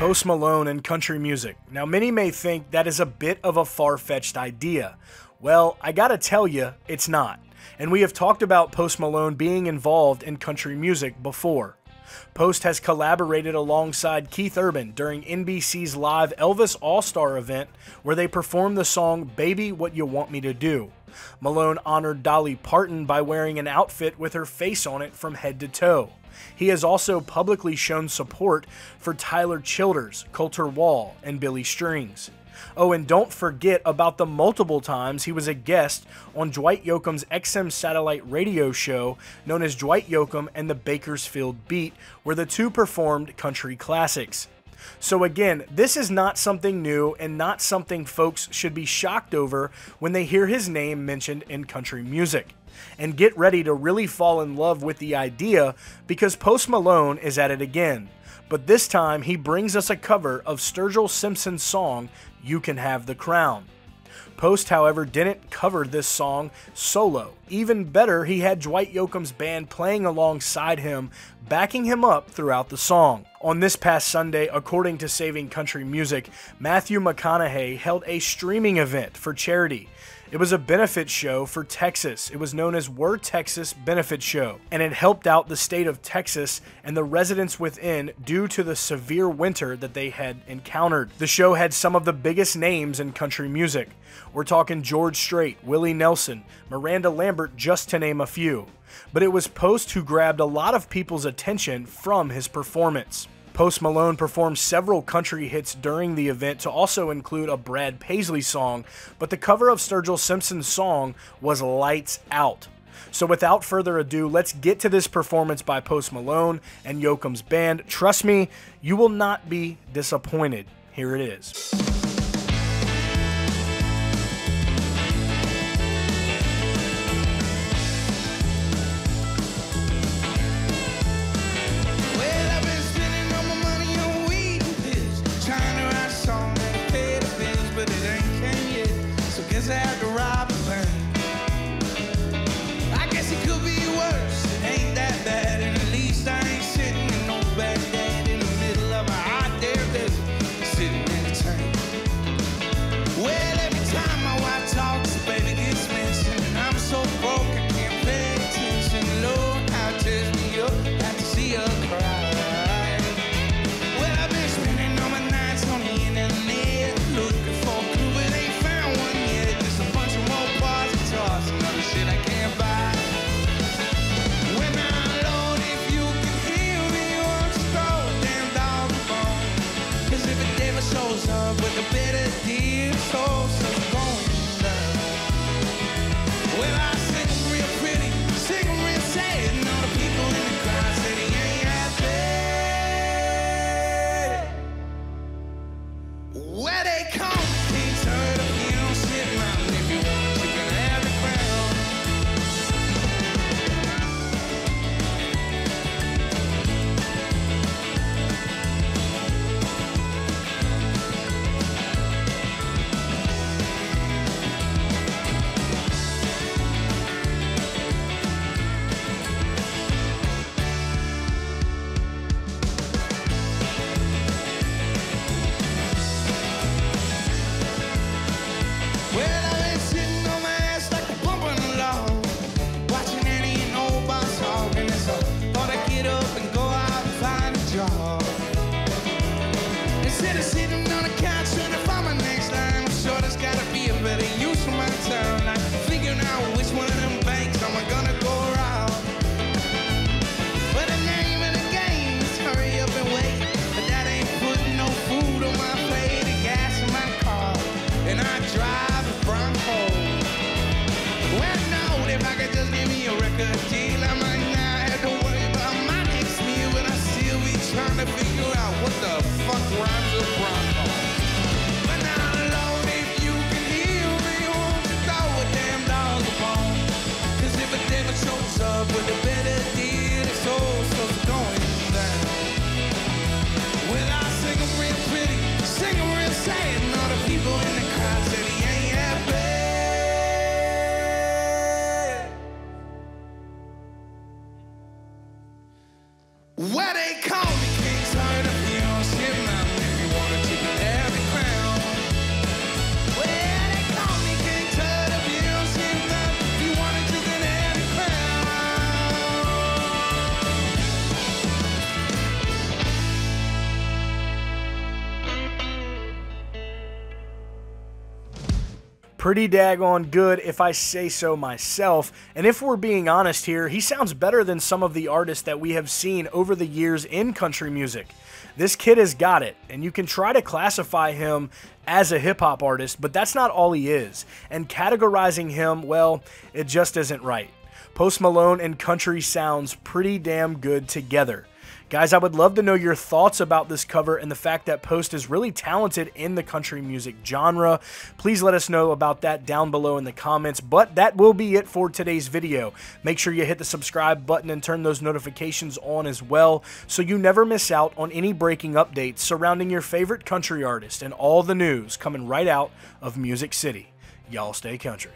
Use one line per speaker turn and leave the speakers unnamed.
Post Malone and country music. Now, many may think that is a bit of a far fetched idea. Well, I gotta tell you, it's not. And we have talked about Post Malone being involved in country music before. Post has collaborated alongside Keith Urban during NBC's live Elvis All Star event where they performed the song Baby What You Want Me to Do. Malone honored Dolly Parton by wearing an outfit with her face on it from head to toe. He has also publicly shown support for Tyler Childers, Colter Wall, and Billy Strings. Oh, and don't forget about the multiple times he was a guest on Dwight Yoakam's XM satellite radio show known as Dwight Yoakam and the Bakersfield Beat, where the two performed country classics. So, again, this is not something new and not something folks should be shocked over when they hear his name mentioned in country music. And get ready to really fall in love with the idea because Post Malone is at it again. But this time, he brings us a cover of Sturgill Simpson's song, You Can Have the Crown. Post, however, didn't cover this song solo. Even better, he had Dwight Yoakam's band playing alongside him, backing him up throughout the song. On this past Sunday, according to Saving Country Music, Matthew McConaughey held a streaming event for charity. It was a benefit show for Texas. It was known as We're Texas Benefit Show, and it helped out the state of Texas and the residents within due to the severe winter that they had encountered. The show had some of the biggest names in country music. We're talking George Strait, Willie Nelson, Miranda Lambert, just to name a few. But it was Post who grabbed a lot of people's attention from his performance. Post Malone performed several country hits during the event to also include a Brad Paisley song, but the cover of Sturgill Simpson's song was Lights Out. So without further ado, let's get to this performance by Post Malone and Yoakam's band. Trust me, you will not be disappointed. Here it is.
Instead of sitting on a couch
Pretty daggone good, if I say so myself. And if we're being honest here, he sounds better than some of the artists that we have seen over the years in country music. This kid has got it, and you can try to classify him as a hip hop artist, but that's not all he is. And categorizing him, well, it just isn't right. Post Malone and country sounds pretty damn good together. Guys, I would love to know your thoughts about this cover and the fact that Post is really talented in the country music genre. Please let us know about that down below in the comments. But that will be it for today's video. Make sure you hit the subscribe button and turn those notifications on as well so you never miss out on any breaking updates surrounding your favorite country artist and all the news coming right out of Music City. Y'all stay country.